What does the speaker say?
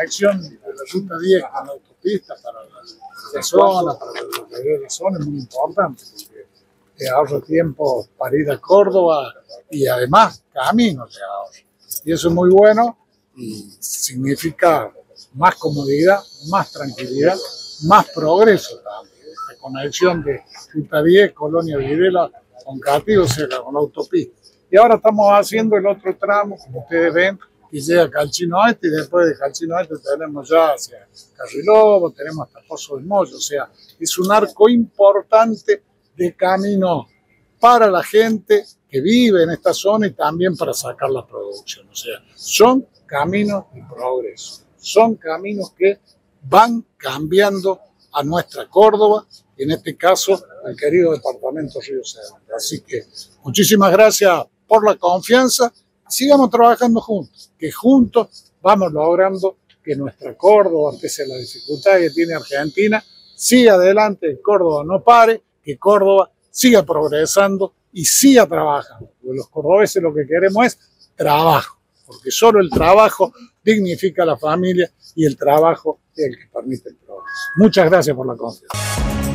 conexión de la ruta 10 con la autopista para la, zona, para la, zona es muy importante porque ahorra tiempo para ir a Córdoba y además caminos de ahorro. Y eso es muy bueno y significa más comodidad, más tranquilidad, más progreso también. La conexión de Ruta 10, Colonia Videla, con Cati, o sea, con la autopista. Y ahora estamos haciendo el otro tramo, como ustedes ven, que llega Calchino Este y después de Calchino Este tenemos ya hacia Carrilobo, tenemos hasta Pozo del Mollo, o sea, es un arco importante de camino para la gente que vive en esta zona y también para sacar la producción. O sea, son caminos de progreso, son caminos que van cambiando a nuestra Córdoba y en este caso al querido departamento Río Cedeño. Así que muchísimas gracias por la confianza sigamos trabajando juntos, que juntos vamos logrando que nuestra Córdoba, pese a la dificultad que tiene Argentina, siga adelante, Córdoba no pare, que Córdoba siga progresando y siga trabajando. Porque los cordobeses lo que queremos es trabajo, porque solo el trabajo dignifica a la familia y el trabajo es el que permite el progreso. Muchas gracias por la confianza.